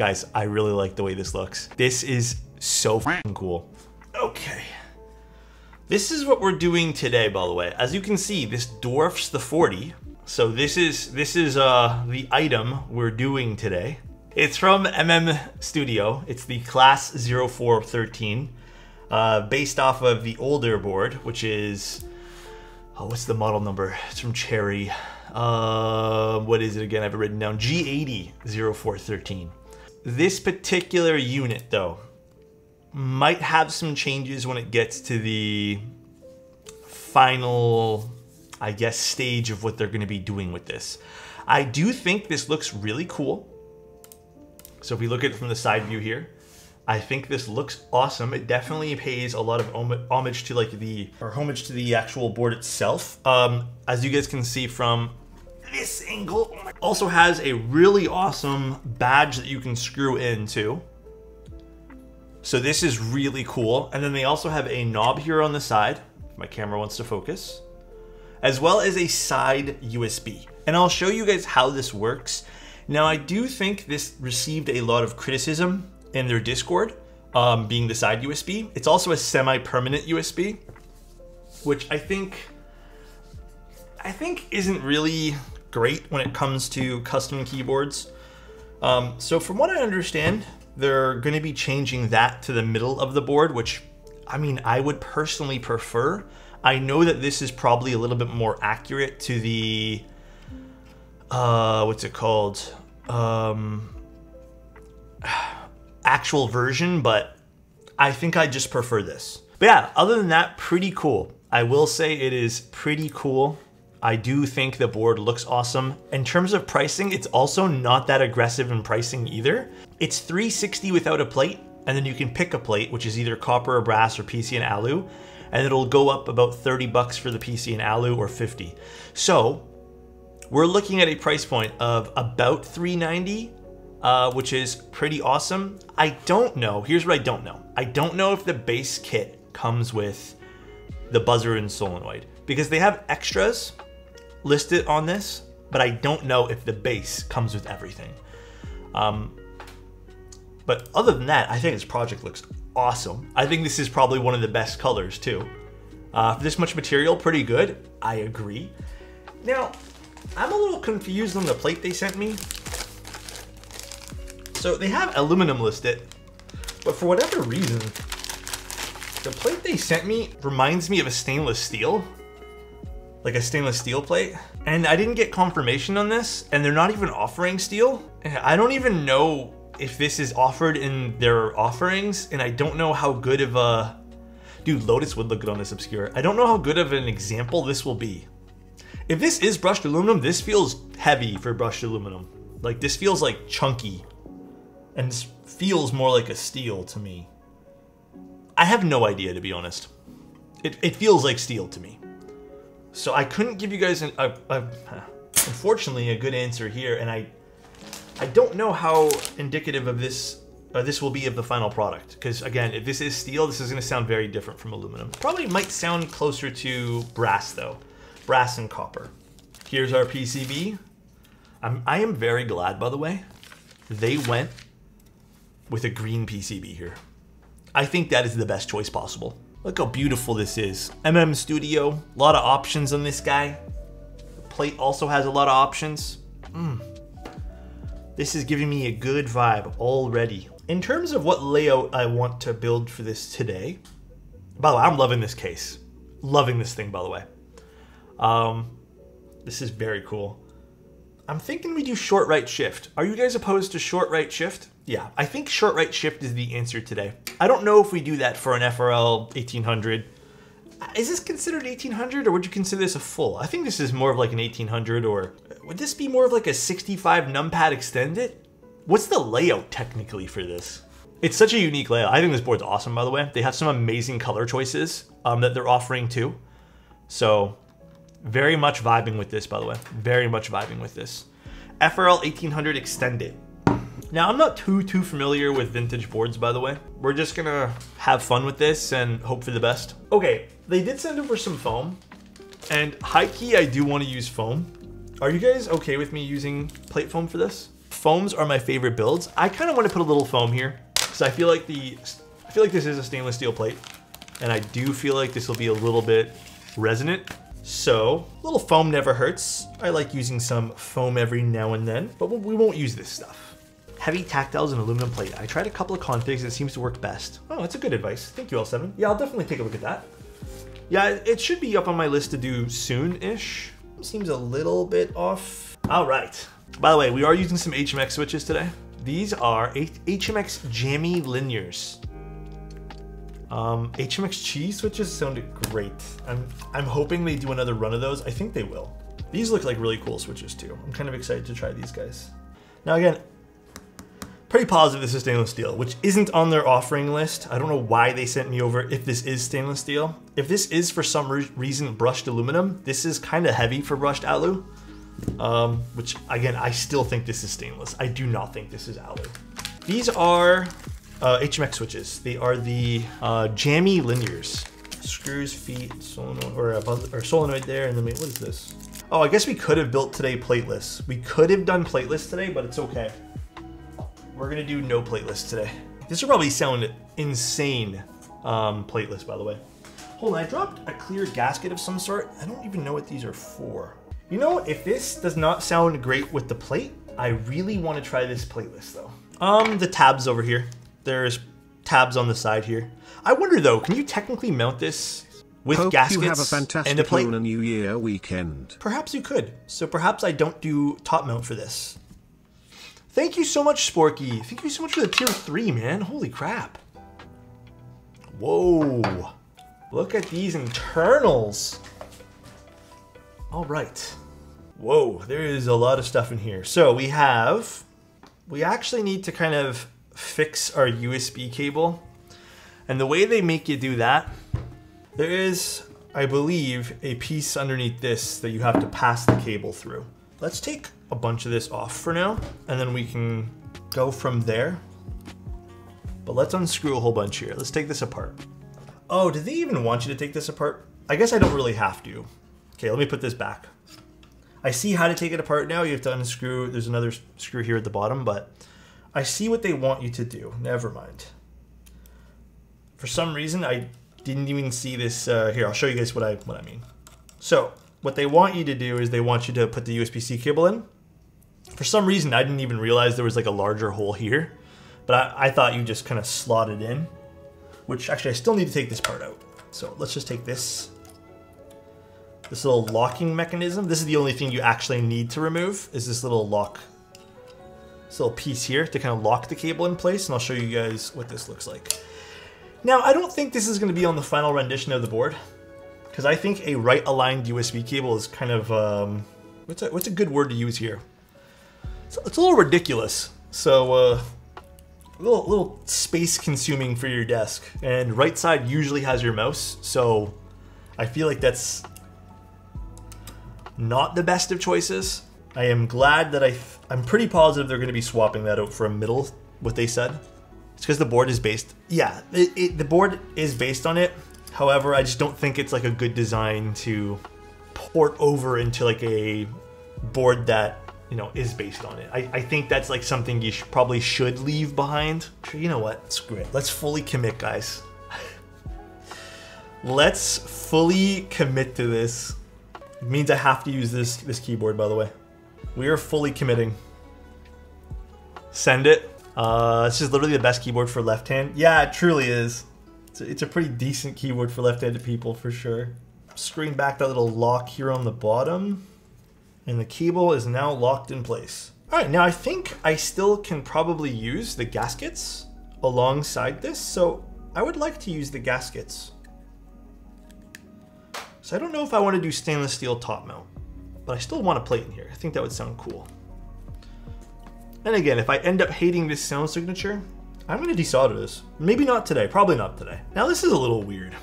Guys, I really like the way this looks. This is so cool. Okay. This is what we're doing today, by the way. As you can see, this dwarfs the 40. So this is this is uh, the item we're doing today. It's from MM Studio. It's the Class 0413, uh, based off of the older board, which is, oh, what's the model number? It's from Cherry. Uh, what is it again? I have it written down. G80 0413. This particular unit, though, might have some changes when it gets to the final, I guess, stage of what they're going to be doing with this. I do think this looks really cool. So if we look at it from the side view here, I think this looks awesome. It definitely pays a lot of homage to like the, or homage to the actual board itself. Um, as you guys can see from this angle, also has a really awesome badge that you can screw into. So this is really cool. And then they also have a knob here on the side, my camera wants to focus, as well as a side USB. And I'll show you guys how this works. Now I do think this received a lot of criticism in their Discord, um, being the side USB. It's also a semi-permanent USB, which I think, I think isn't really great when it comes to custom keyboards. Um, so from what I understand, they're going to be changing that to the middle of the board, which I mean, I would personally prefer. I know that this is probably a little bit more accurate to the, uh, what's it called? Um, actual version, but I think I just prefer this. But yeah, other than that, pretty cool. I will say it is pretty cool. I do think the board looks awesome. In terms of pricing, it's also not that aggressive in pricing either. It's 360 without a plate, and then you can pick a plate, which is either copper or brass or PC and alu, and it'll go up about 30 bucks for the PC and alu or 50. So we're looking at a price point of about 390 uh, which is pretty awesome. I don't know, here's what I don't know. I don't know if the base kit comes with the buzzer and solenoid because they have extras listed on this, but I don't know if the base comes with everything. Um, but other than that, I think this project looks awesome. I think this is probably one of the best colors too. Uh, for this much material, pretty good. I agree. Now, I'm a little confused on the plate they sent me. So they have aluminum listed, but for whatever reason, the plate they sent me reminds me of a stainless steel like a stainless steel plate. And I didn't get confirmation on this, and they're not even offering steel. I don't even know if this is offered in their offerings, and I don't know how good of a... Dude, Lotus would look good on this Obscure. I don't know how good of an example this will be. If this is brushed aluminum, this feels heavy for brushed aluminum. Like, this feels like chunky. And feels more like a steel to me. I have no idea, to be honest. It, it feels like steel to me. So I couldn't give you guys an, a, a, unfortunately a good answer here, and I I don't know how indicative of this uh, this will be of the final product. Because again, if this is steel, this is going to sound very different from aluminum. Probably might sound closer to brass though, brass and copper. Here's our PCB. I'm, I am very glad, by the way, they went with a green PCB here. I think that is the best choice possible. Look how beautiful this is. MM Studio, a lot of options on this guy. The plate also has a lot of options. Mm. This is giving me a good vibe already. In terms of what layout I want to build for this today, by the way, I'm loving this case. Loving this thing, by the way. Um, this is very cool. I'm thinking we do short right shift. Are you guys opposed to short right shift? Yeah, I think short right shift is the answer today. I don't know if we do that for an FRL 1800. Is this considered 1800 or would you consider this a full? I think this is more of like an 1800 or would this be more of like a 65 numpad extended? What's the layout technically for this? It's such a unique layout. I think this board's awesome, by the way. They have some amazing color choices um, that they're offering too. So very much vibing with this, by the way. Very much vibing with this. FRL 1800 extended. Now, I'm not too, too familiar with vintage boards, by the way. We're just gonna have fun with this and hope for the best. Okay, they did send over some foam, and high key, I do wanna use foam. Are you guys okay with me using plate foam for this? foams are my favorite builds. I kind of want to put a little foam here because I feel like the I feel like this is a stainless steel plate, and I do feel like this will be a little bit resonant. So, a little foam never hurts. I like using some foam every now and then, but we won't use this stuff. Heavy tactiles and aluminum plate. I tried a couple of configs, it seems to work best. Oh, that's a good advice. Thank you, L7. Yeah, I'll definitely take a look at that. Yeah, it should be up on my list to do soon-ish. Seems a little bit off. All right. By the way, we are using some HMX switches today. These are HMX Jammy Linears. Um, HMX cheese switches sounded great. I'm, I'm hoping they do another run of those. I think they will. These look like really cool switches too. I'm kind of excited to try these guys. Now again, pretty positive this is stainless steel, which isn't on their offering list. I don't know why they sent me over if this is stainless steel. If this is for some re reason brushed aluminum, this is kind of heavy for brushed alu. Um, which again, I still think this is stainless. I do not think this is alu. These are uh, HMX switches. They are the uh, jammy linears. Screws, feet, solenoid, or, or solenoid there, and then wait, what is this? Oh, I guess we could have built today plateless. We could have done plateless today, but it's okay. We're gonna do no plateless today. This will probably sound insane, um, plateless, by the way. Hold on, I dropped a clear gasket of some sort. I don't even know what these are for. You know, if this does not sound great with the plate, I really want to try this plateless though. Um, the tabs over here. There's tabs on the side here. I wonder though, can you technically mount this with Hope gaskets you have a fantastic and a plate? New Year weekend. Perhaps you could. So perhaps I don't do top mount for this. Thank you so much, Sporky. Thank you so much for the tier three, man. Holy crap. Whoa. Look at these internals. All right. Whoa, there is a lot of stuff in here. So we have, we actually need to kind of fix our USB cable. And the way they make you do that, there is, I believe, a piece underneath this that you have to pass the cable through. Let's take a bunch of this off for now, and then we can go from there. But let's unscrew a whole bunch here. Let's take this apart. Oh, did they even want you to take this apart? I guess I don't really have to. Okay, let me put this back. I see how to take it apart now. You have to unscrew. There's another screw here at the bottom, but I see what they want you to do. Never mind. For some reason, I didn't even see this. Uh, here, I'll show you guys what I what I mean. So, what they want you to do is they want you to put the USB-C cable in. For some reason, I didn't even realize there was like a larger hole here, but I, I thought you just kind of slot it in. Which actually, I still need to take this part out. So let's just take this this little locking mechanism. This is the only thing you actually need to remove is this little lock this little piece here to kind of lock the cable in place, and I'll show you guys what this looks like. Now, I don't think this is going to be on the final rendition of the board, because I think a right-aligned USB cable is kind of, um, what's, a, what's a good word to use here? It's, it's a little ridiculous, so uh, a little, little space-consuming for your desk, and right side usually has your mouse, so I feel like that's not the best of choices. I am glad that I, I'm pretty positive they're going to be swapping that out for a middle, what they said. It's because the board is based, yeah, it, it, the board is based on it. However, I just don't think it's like a good design to port over into like a board that, you know, is based on it. I, I think that's like something you should, probably should leave behind. You know what, screw it. Let's fully commit, guys. Let's fully commit to this. It means I have to use this, this keyboard, by the way. We are fully committing. Send it. Uh, this is literally the best keyboard for left hand. Yeah, it truly is. It's a, it's a pretty decent keyboard for left-handed people for sure. Screen back that little lock here on the bottom. And the cable is now locked in place. All right, now I think I still can probably use the gaskets alongside this. So I would like to use the gaskets. So I don't know if I want to do stainless steel top mount but I still want a plate in here. I think that would sound cool. And again, if I end up hating this sound signature, I'm gonna desolder this. Maybe not today, probably not today. Now this is a little weird.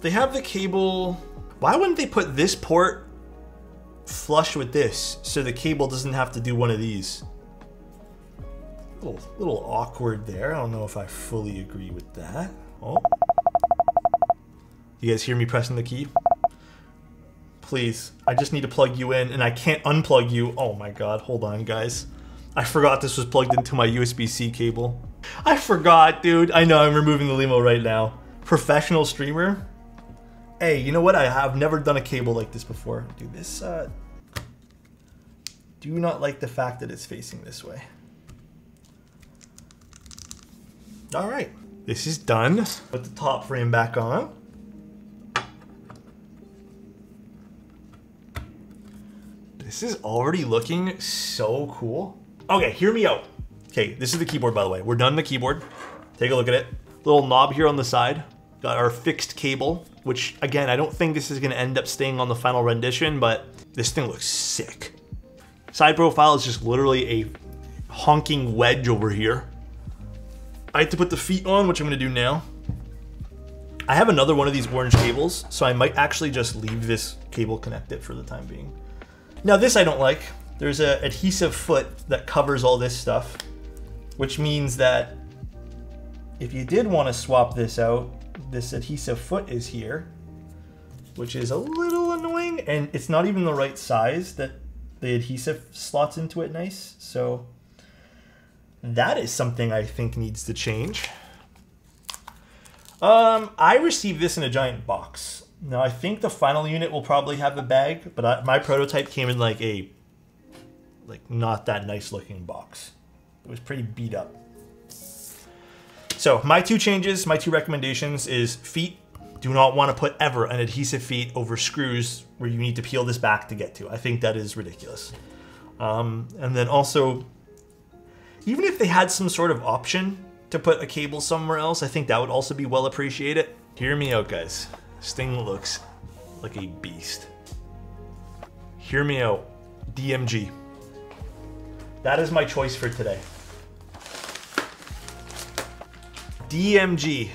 They have the cable, why wouldn't they put this port flush with this so the cable doesn't have to do one of these? A little, little awkward there. I don't know if I fully agree with that. Oh. You guys hear me pressing the key? please. I just need to plug you in and I can't unplug you. Oh my god, hold on guys. I forgot this was plugged into my USB-C cable. I forgot, dude. I know I'm removing the limo right now. Professional streamer. Hey, you know what? I have never done a cable like this before. Dude, this, uh... Do not like the fact that it's facing this way. All right. This is done. Put the top frame back on. This is already looking so cool. Okay, hear me out. Okay, this is the keyboard, by the way. We're done the keyboard. Take a look at it. Little knob here on the side. Got our fixed cable, which again, I don't think this is gonna end up staying on the final rendition, but this thing looks sick. Side profile is just literally a honking wedge over here. I have to put the feet on, which I'm gonna do now. I have another one of these orange cables, so I might actually just leave this cable connected for the time being. Now this I don't like. There's a adhesive foot that covers all this stuff, which means that if you did want to swap this out, this adhesive foot is here, which is a little annoying, and it's not even the right size that the adhesive slots into it nice. So that is something I think needs to change. Um, I received this in a giant box. Now I think the final unit will probably have a bag, but I, my prototype came in like a, like not that nice looking box. It was pretty beat up. So my two changes, my two recommendations is feet. Do not want to put ever an adhesive feet over screws where you need to peel this back to get to. I think that is ridiculous. Um, and then also even if they had some sort of option to put a cable somewhere else, I think that would also be well appreciated. Hear me out, guys. This thing looks like a beast. Hear me out. DMG. That is my choice for today. DMG.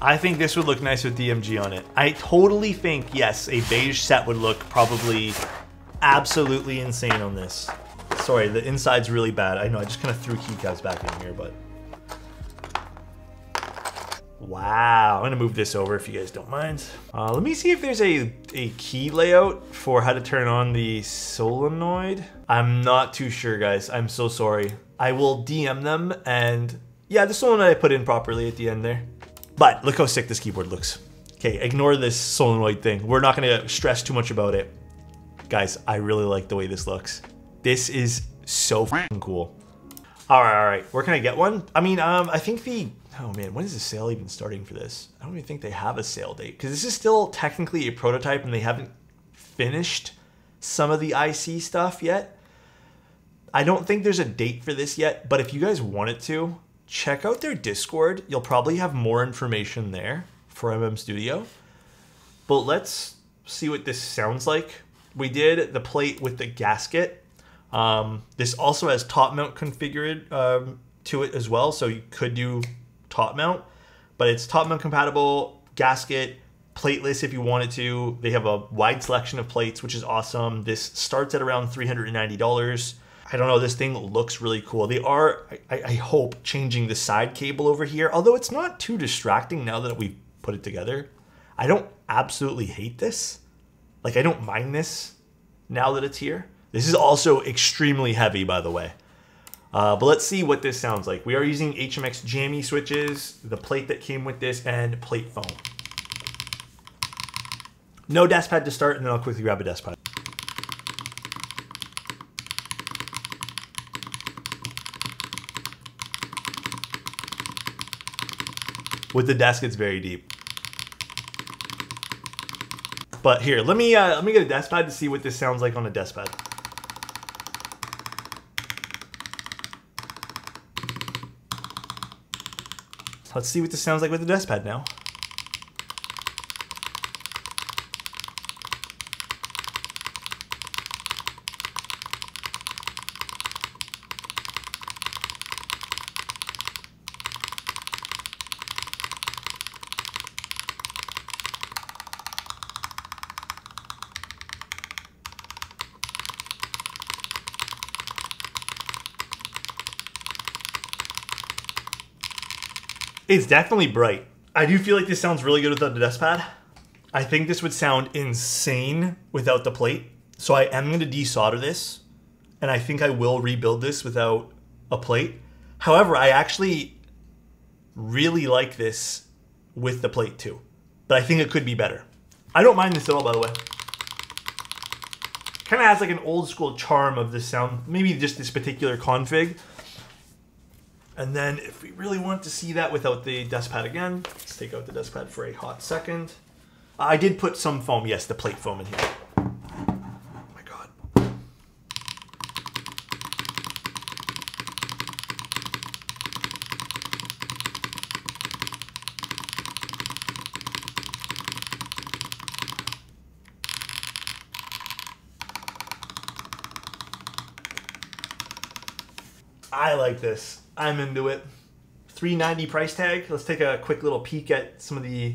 I think this would look nice with DMG on it. I totally think, yes, a beige set would look probably absolutely insane on this. Sorry, the inside's really bad. I know, I just kind of threw keycaps back in here, but... Wow, I'm gonna move this over if you guys don't mind. Uh, let me see if there's a, a key layout for how to turn on the solenoid. I'm not too sure, guys. I'm so sorry. I will DM them and yeah, the solenoid I put in properly at the end there. But look how sick this keyboard looks. Okay, ignore this solenoid thing. We're not gonna stress too much about it. Guys, I really like the way this looks. This is so cool. All right, all right. Where can I get one? I mean, um, I think the, oh man, when is the sale even starting for this? I don't even think they have a sale date because this is still technically a prototype and they haven't finished some of the IC stuff yet. I don't think there's a date for this yet, but if you guys wanted to, check out their Discord. You'll probably have more information there for MM Studio. But let's see what this sounds like we did the plate with the gasket. Um, this also has top mount configured um, to it as well, so you could do top mount, but it's top mount compatible, gasket, plateless if you wanted to. They have a wide selection of plates, which is awesome. This starts at around $390. I don't know, this thing looks really cool. They are, I, I hope, changing the side cable over here, although it's not too distracting now that we've put it together. I don't absolutely hate this. Like, I don't mind this now that it's here. This is also extremely heavy, by the way. Uh, but let's see what this sounds like. We are using HMX jammy switches, the plate that came with this, and plate foam. No desk pad to start, and then I'll quickly grab a desk pad. With the desk, it's very deep. But here, let me uh, let me get a desk pad to see what this sounds like on a desk pad. Let's see what this sounds like with the desk pad now. It's definitely bright. I do feel like this sounds really good without the desk pad. I think this would sound insane without the plate. So I am going to desolder this, and I think I will rebuild this without a plate. However, I actually really like this with the plate too, but I think it could be better. I don't mind this at all, by the way. Kind of has like an old school charm of this sound, maybe just this particular config. And then if we really want to see that without the dust pad again, let's take out the dust pad for a hot second. I did put some foam, yes, the plate foam in here. Oh my God. I like this. I'm into it. 390 price tag. Let's take a quick little peek at some of the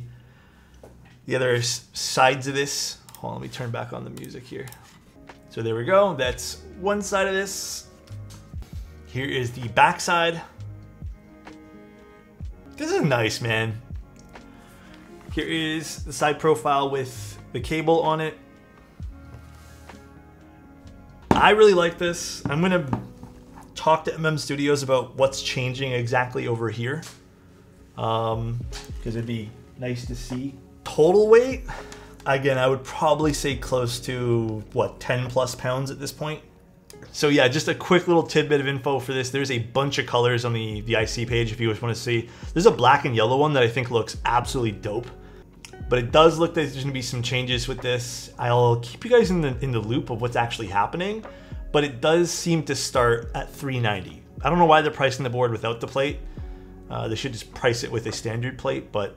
the other sides of this. Hold on, let me turn back on the music here. So there we go. That's one side of this. Here is the back side. This is nice, man. Here is the side profile with the cable on it. I really like this. I'm gonna talk to MM Studios about what's changing exactly over here. Um, because it'd be nice to see. Total weight, again, I would probably say close to what 10 plus pounds at this point. So yeah, just a quick little tidbit of info for this. There's a bunch of colors on the the IC page if you guys want to see. There's a black and yellow one that I think looks absolutely dope. But it does look like there's going to be some changes with this. I'll keep you guys in the in the loop of what's actually happening. But it does seem to start at 390. I don't know why they're pricing the board without the plate. Uh, they should just price it with a standard plate, but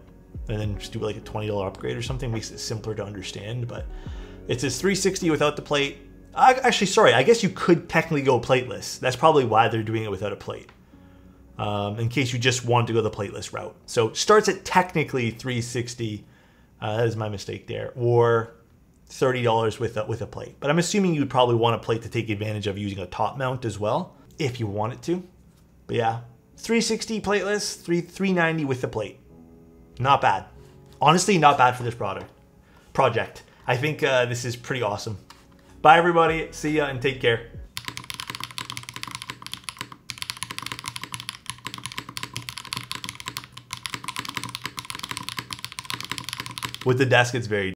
and then just do like a $20 upgrade or something makes it simpler to understand. But it says 360 without the plate. I, actually, sorry, I guess you could technically go plateless. That's probably why they're doing it without a plate. Um, in case you just want to go the plateless route. So starts at technically 360. Uh, that is my mistake there. Or $30 with a, with a plate. But I'm assuming you'd probably want a plate to take advantage of using a top mount as well, if you wanted to. But yeah, 360 plateless, 3 390 with the plate. Not bad. Honestly, not bad for this product project. I think uh, this is pretty awesome. Bye everybody. See ya and take care. With the desk, it's very